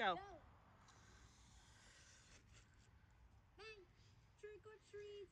Go. Go. Hey, trick or treat.